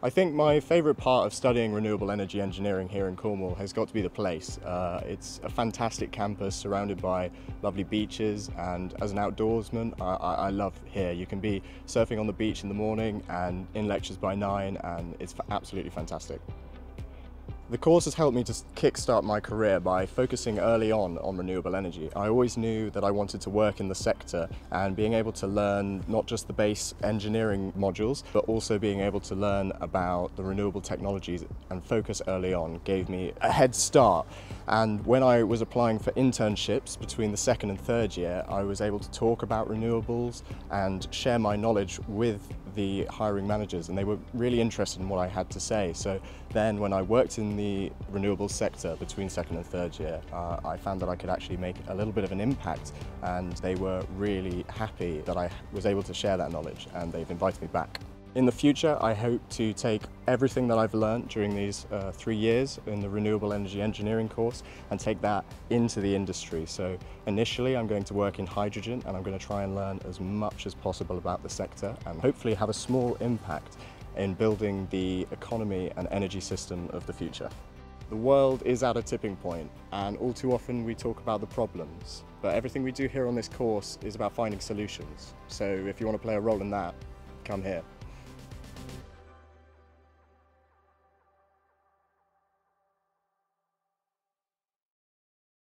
I think my favourite part of studying renewable energy engineering here in Cornwall has got to be the place. Uh, it's a fantastic campus surrounded by lovely beaches and as an outdoorsman I, I, love here. You can be surfing on the beach in the morning and in lectures by nine and it's absolutely fantastic. The course has helped me to kickstart my career by focusing early on on renewable energy. I always knew that I wanted to work in the sector and being able to learn not just the base engineering modules but also being able to learn about the renewable technologies and focus early on gave me a head start and when I was applying for internships between the second and third year I was able to talk about renewables and share my knowledge with the hiring managers and they were really interested in what I had to say so then when I worked in the renewables sector between second and third year, uh, I found that I could actually make a little bit of an impact and they were really happy that I was able to share that knowledge and they've invited me back. In the future, I hope to take everything that I've learned during these uh, three years in the Renewable Energy Engineering course and take that into the industry. So initially, I'm going to work in hydrogen and I'm going to try and learn as much as possible about the sector and hopefully have a small impact in building the economy and energy system of the future. The world is at a tipping point and all too often we talk about the problems, but everything we do here on this course is about finding solutions. So if you want to play a role in that, come here.